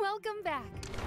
Welcome back.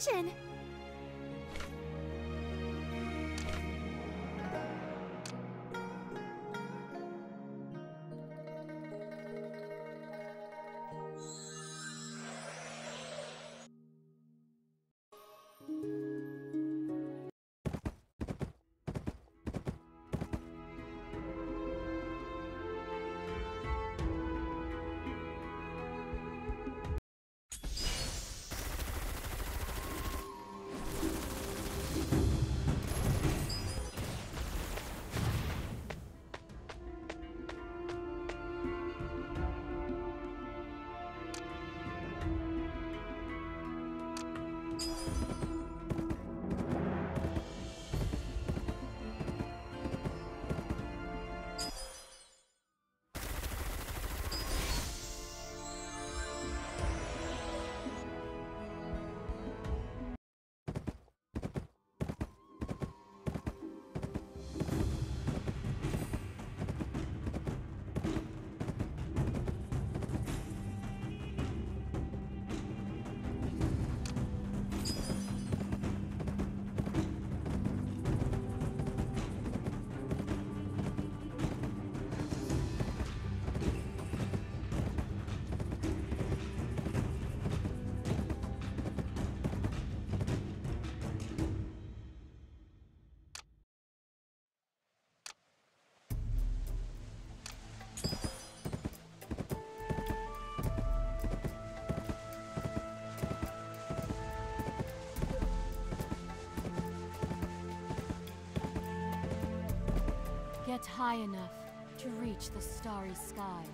Kitchen! High enough to reach the starry sky.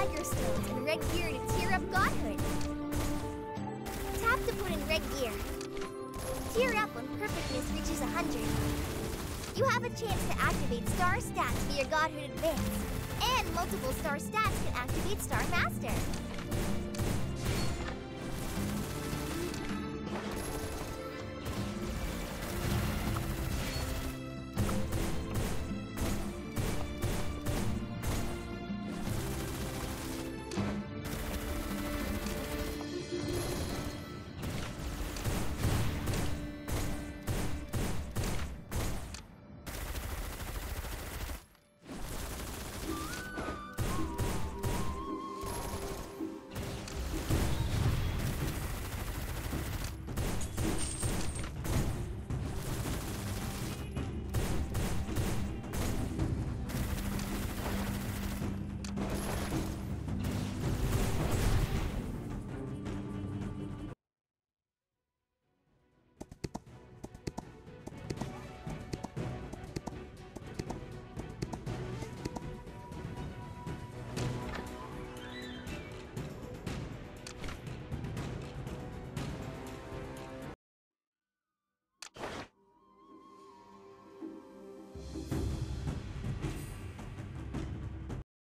Vigor stones and red gear to tear up Godhood. Tap to put in red gear. Tear up when perfectness reaches 100. You have a chance to activate star stats via Godhood Advance. And multiple star stats can activate Star Master.